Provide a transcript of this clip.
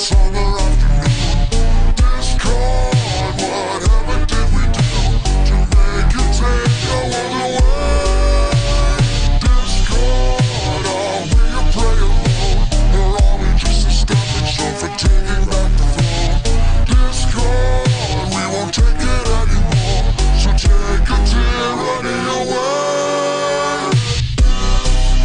summer.